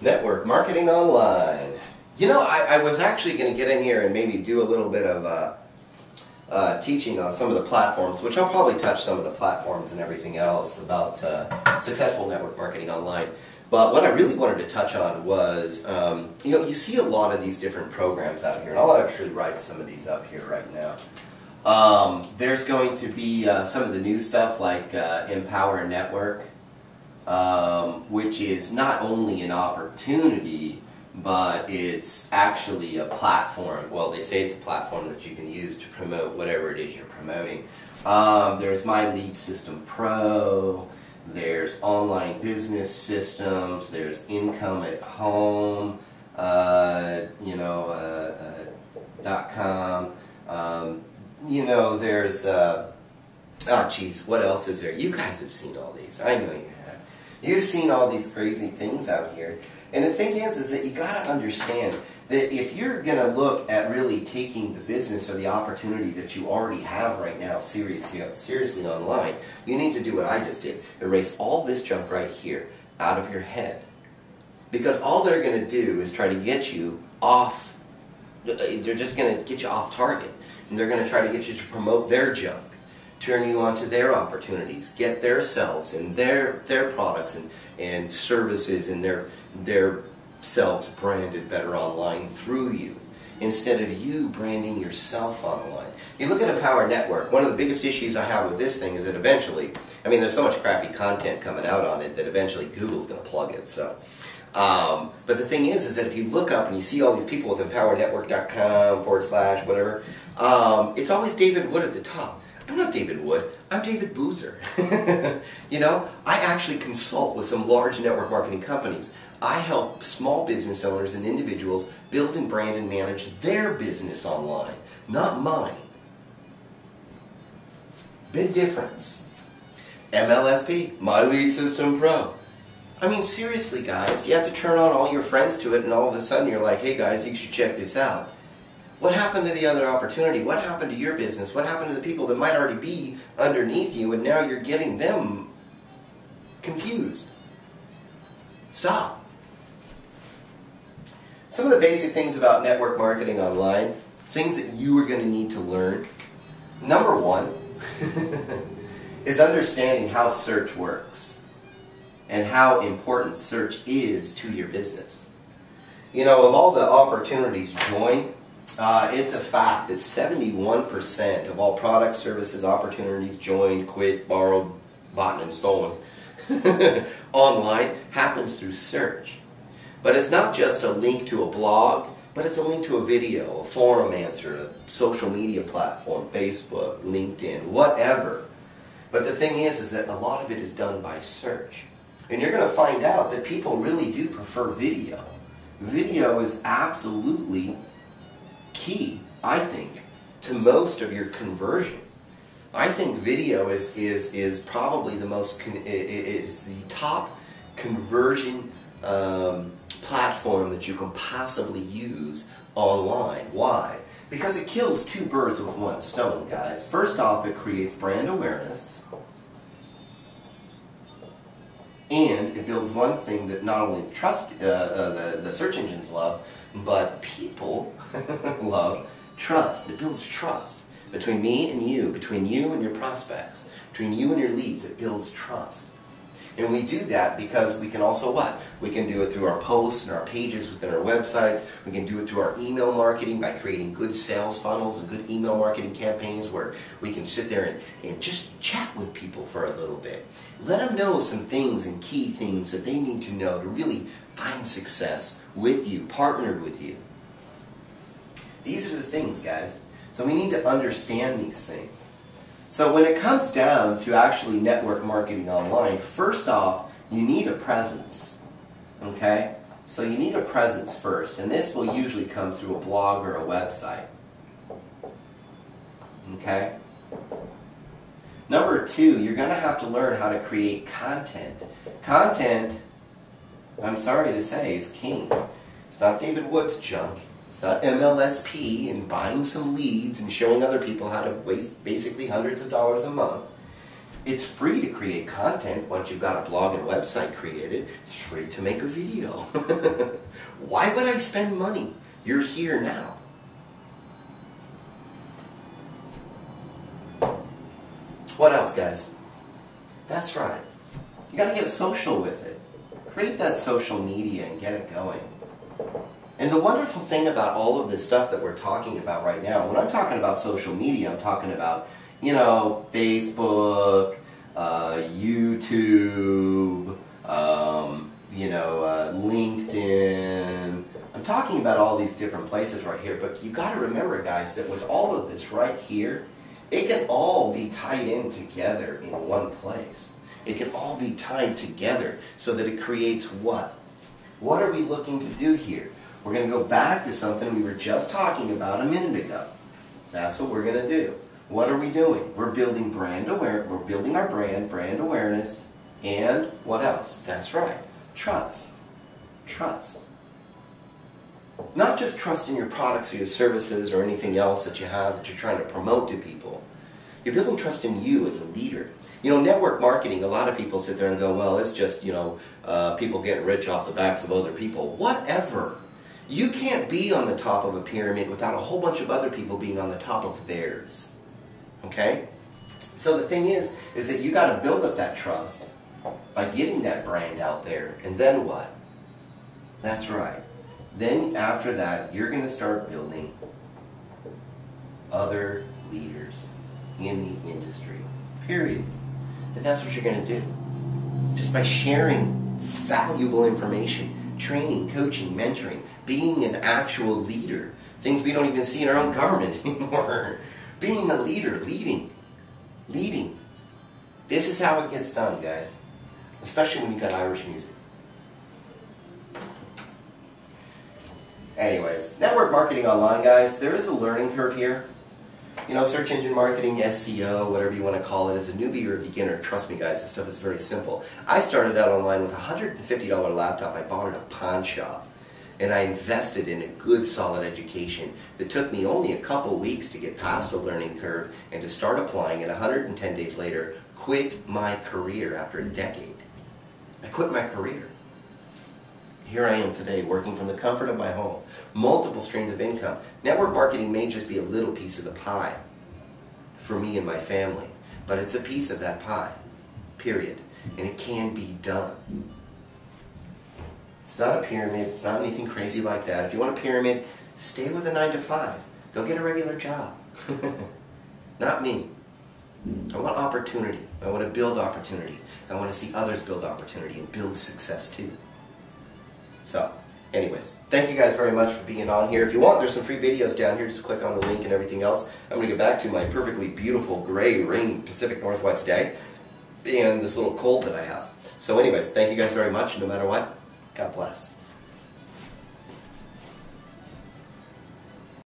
Network marketing online. You know, I, I was actually going to get in here and maybe do a little bit of uh, uh, teaching on some of the platforms, which I'll probably touch some of the platforms and everything else about uh, successful network marketing online. But what I really wanted to touch on was, um, you know, you see a lot of these different programs out here, and I'll actually write some of these up here right now. Um, there's going to be uh, some of the new stuff like uh, Empower Network, um, which is not only an opportunity, but it's actually a platform. Well, they say it's a platform that you can use to promote whatever it is you're promoting. Um, there's My Lead System Pro, there's online business systems, there's income at home, uh, you know, uh, uh, dot com. Um, you know, there's, uh, oh geez, what else is there? You guys have seen all these. I know you have. You've seen all these crazy things out here. And the thing is, is that you got to understand that if you're going to look at really taking the business or the opportunity that you already have right now seriously, seriously online, you need to do what I just did. Erase all this junk right here out of your head. Because all they're going to do is try to get you off, uh, they're just going to get you off target. And they're going to try to get you to promote their junk, turn you on to their opportunities, get their selves and their their products and, and services and their their selves branded better online through you instead of you branding yourself online. You look at Empower Network, one of the biggest issues I have with this thing is that eventually, I mean there's so much crappy content coming out on it that eventually Google's going to plug it. So, um, But the thing is, is that if you look up and you see all these people with empowernetwork.com forward slash whatever, um, it's always David Wood at the top. I'm not David Wood, I'm David Boozer. you know, I actually consult with some large network marketing companies. I help small business owners and individuals build and brand and manage their business online, not mine. Big difference. MLSP, My Lead System Pro. I mean, seriously, guys, you have to turn on all your friends to it, and all of a sudden you're like, hey, guys, you should check this out. What happened to the other opportunity? What happened to your business? What happened to the people that might already be underneath you and now you're getting them confused? Stop. Some of the basic things about network marketing online, things that you are going to need to learn. Number one is understanding how search works and how important search is to your business. You know, of all the opportunities join, uh, it's a fact that 71% of all products, services, opportunities joined, quit, borrowed, bought, and stolen online happens through search. But it's not just a link to a blog, but it's a link to a video, a forum answer, a social media platform, Facebook, LinkedIn, whatever. But the thing is, is that a lot of it is done by search. And you're going to find out that people really do prefer video. Video is absolutely key, I think, to most of your conversion. I think video is is is probably the most is the top conversion um, platform that you can possibly use online. Why? Because it kills two birds with one stone, guys. First off, it creates brand awareness. And it builds one thing that not only trust uh, uh, the, the search engines love, but people love trust. It builds trust between me and you, between you and your prospects, between you and your leads. It builds trust. And we do that because we can also what? We can do it through our posts and our pages within our websites. We can do it through our email marketing by creating good sales funnels and good email marketing campaigns where we can sit there and, and just Let them know some things and key things that they need to know to really find success with you, partnered with you. These are the things, guys. So we need to understand these things. So when it comes down to actually network marketing online, first off, you need a presence. Okay? So you need a presence first, and this will usually come through a blog or a website. Okay? Number two, you're going to have to learn how to create content. Content, I'm sorry to say, is king. It's not David Wood's junk. It's not MLSP and buying some leads and showing other people how to waste basically hundreds of dollars a month. It's free to create content once you've got a blog and website created. It's free to make a video. Why would I spend money? You're here now. What else, guys? That's right. You gotta get social with it. Create that social media and get it going. And the wonderful thing about all of this stuff that we're talking about right now, when I'm talking about social media, I'm talking about, you know, Facebook, uh, YouTube, um, you know, uh, LinkedIn. I'm talking about all these different places right here, but you got to remember, guys, that with all of this right here, it can all be tied in together in one place. It can all be tied together so that it creates what? What are we looking to do here? We're going to go back to something we were just talking about a minute ago. That's what we're going to do. What are we doing? We're building brand aware. We're building our brand, brand awareness, and what else? That's right, trust. Trust. Not just trust in your products or your services or anything else that you have that you're trying to promote to people. You're building trust in you as a leader. You know, network marketing, a lot of people sit there and go, well, it's just, you know, uh, people getting rich off the backs of other people. Whatever. You can't be on the top of a pyramid without a whole bunch of other people being on the top of theirs. Okay? So the thing is, is that you got to build up that trust by getting that brand out there. And then what? That's right. Then after that, you're going to start building other leaders in the industry. Period. And that's what you're going to do. Just by sharing valuable information, training, coaching, mentoring, being an actual leader. Things we don't even see in our own government anymore. Being a leader, leading, leading. This is how it gets done, guys. Especially when you got Irish music. Anyways, network marketing online, guys, there is a learning curve here. You know, search engine marketing, SEO, whatever you want to call it, as a newbie or a beginner, trust me guys, this stuff is very simple. I started out online with a $150 laptop I bought at a pawn shop. And I invested in a good solid education that took me only a couple weeks to get past the learning curve and to start applying and 110 days later quit my career after a decade. I quit my career. Here I am today working from the comfort of my home. Multiple streams of income. Network marketing may just be a little piece of the pie for me and my family, but it's a piece of that pie, period. And it can be done. It's not a pyramid, it's not anything crazy like that. If you want a pyramid, stay with a 9 to 5. Go get a regular job. not me. I want opportunity. I want to build opportunity. I want to see others build opportunity and build success too. So, anyways, thank you guys very much for being on here. If you want, there's some free videos down here. Just click on the link and everything else. I'm going to get back to my perfectly beautiful, gray, rainy Pacific Northwest day and this little cold that I have. So anyways, thank you guys very much. No matter what, God bless.